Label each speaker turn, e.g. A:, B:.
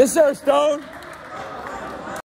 A: This sir, Stone.